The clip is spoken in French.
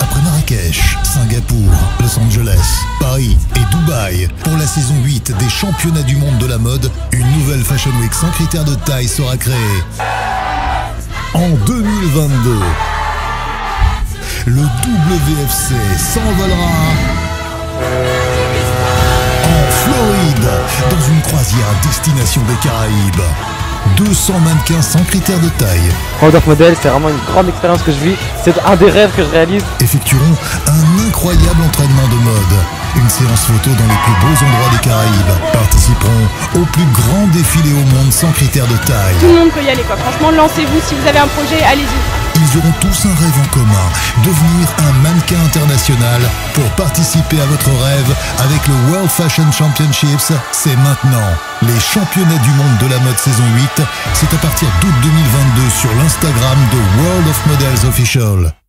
Après Marrakech, Singapour, Los Angeles, Paris et Dubaï, pour la saison 8 des championnats du monde de la mode, une nouvelle Fashion Week sans critères de taille sera créée. En 2022, le WFC s'envolera en Floride, dans une croisière à destination des Caraïbes. 200 mannequins sans critères de taille Model, c'est vraiment une grande expérience que je vis. C'est un des rêves que je réalise. effectueront un incroyable entraînement de mode. Une séance photo dans les plus beaux endroits des Caraïbes. Participeront au plus grand défilé au monde sans critères de Tout taille. le monde peut y aller quoi. Franchement, lancez-vous si vous avez un projet, allez-y. Ils auront tous un rêve en commun, devenir un mannequin international pour participer à votre rêve avec le World Fashion Championships. C'est maintenant. Les championnats du monde de la mode saison 8, c'est à partir d'août 2022 sur l'Instagram de World of Models Official.